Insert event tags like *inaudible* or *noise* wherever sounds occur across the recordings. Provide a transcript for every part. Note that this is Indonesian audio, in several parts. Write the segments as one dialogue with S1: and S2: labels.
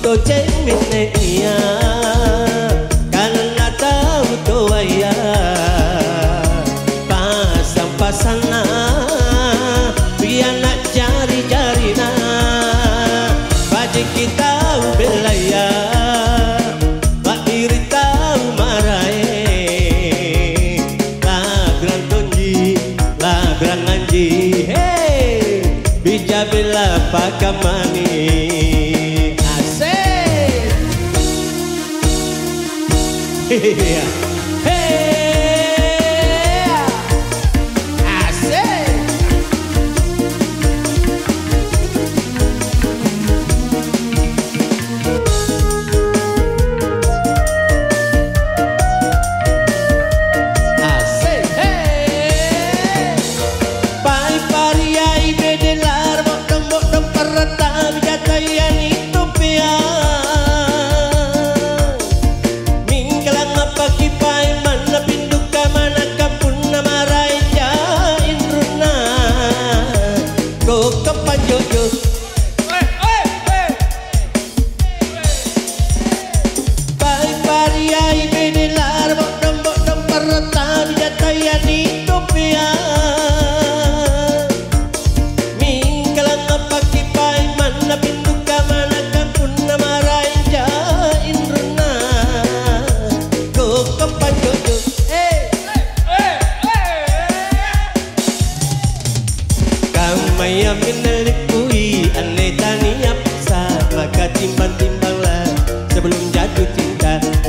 S1: とチェンミネイヤ *laughs* Yeah.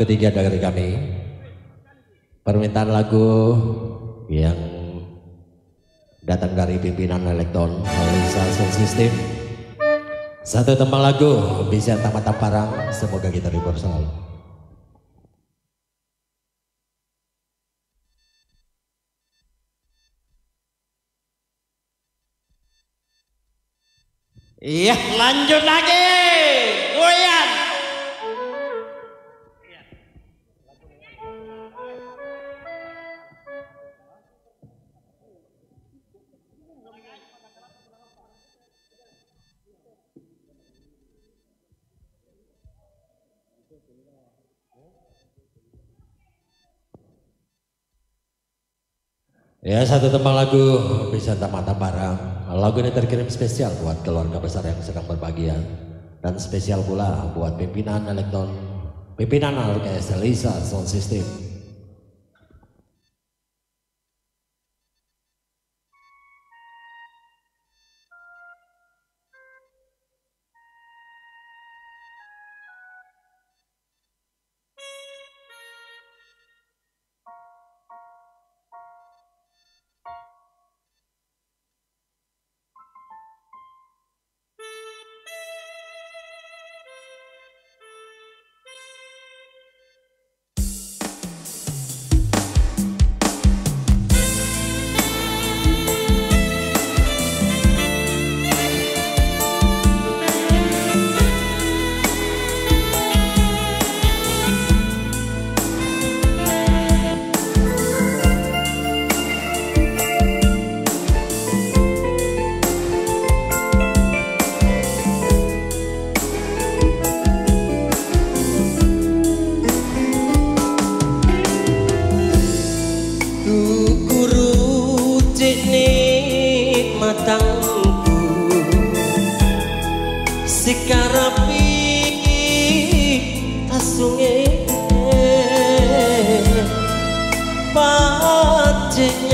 S1: ketiga dari kami permintaan lagu yang datang dari pimpinan elektron Alisa System. Satu tembang lagu bisa tamat parang semoga kita libur selalu
S2: Iya. Lanjut lagi. Goyang
S1: Ya satu tembang lagu bisa mata barang. Lagu ini terkirim spesial buat keluarga besar yang sedang berbahagia dan spesial pula buat pimpinan elektron, pimpinan orkestra Lisa Sound System. day.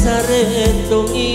S1: saretong i